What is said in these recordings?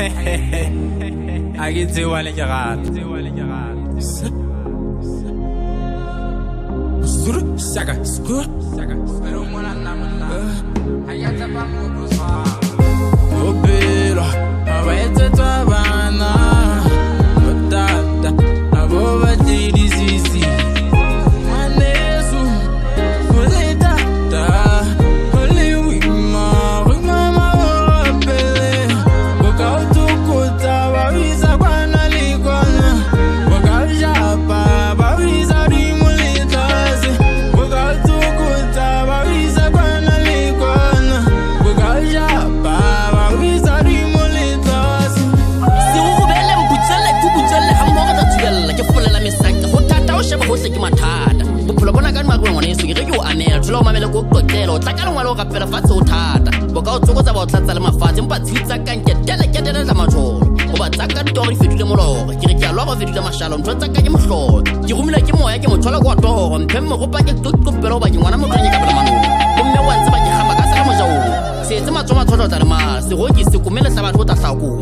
a ke tsewa le ke rata. Zuru, shaka, go sheba gotlhe ke mathata bophelo bona ka ke ke o amela o mamele ko o tla fatshe o thata bo ka o tsokotsa ba o tlatsa le mafatshe matsholo go ba tsaka ditoro di ke re ke a lwa go mashalo ntho ke ke ke moya ke ko ke go ke ngwana ka setse matsomo tsa tlhotlhotla le mala segoke se le batho o tla tlhakong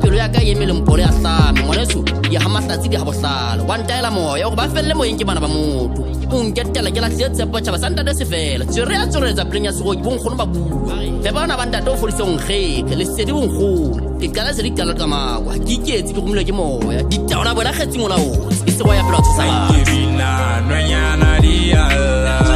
pelo ya ka e emele mpole ya tlame ngwaneso di ga mahlatsi di ga botlhala wa ntaela moya go ba felele moyeng ke bana ba motho. O nketela ke latlhile tshepo tšhaba sa ntate se fela. Tswere ya tsoreletsa peleng ya segoki bonkgono ba bua fe bana ba ntate o fodise nkgeke lesedi bonkgono ke qala se di qala ka makwa ke iketse ke gomilwe ke moya. Ditaona bona kgetsi molaong. Ke sego ya pelo wa tshosa batho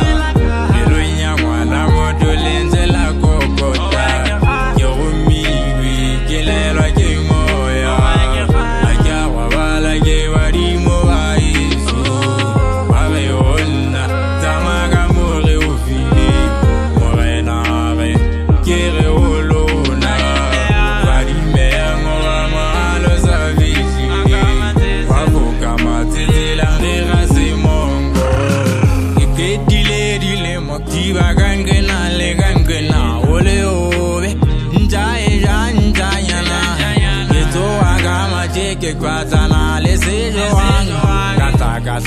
dilemo kiba kankena le kankena Ole obe. Nja eja nja nyana Ke tsoa ka matjeke kwatsana le sejo wang Kata ka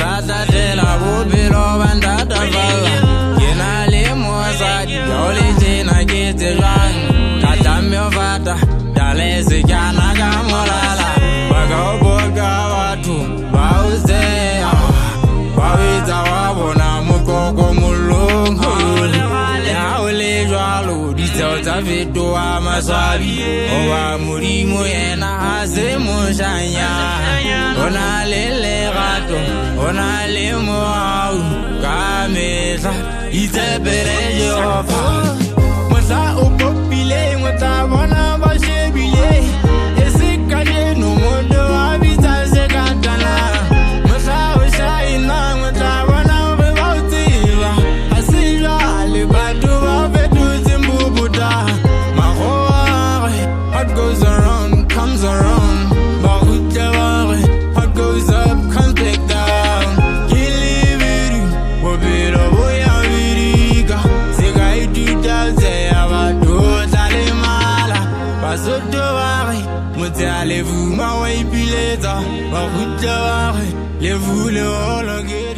ditseo oh, tsa fetoha maswabi Hoba modimo yena ha se moshanya oh, na le lerato, oh, le moau Ka Jehova re motse a levuma wa ipiletsa Ba rutle ba re levu le holo ke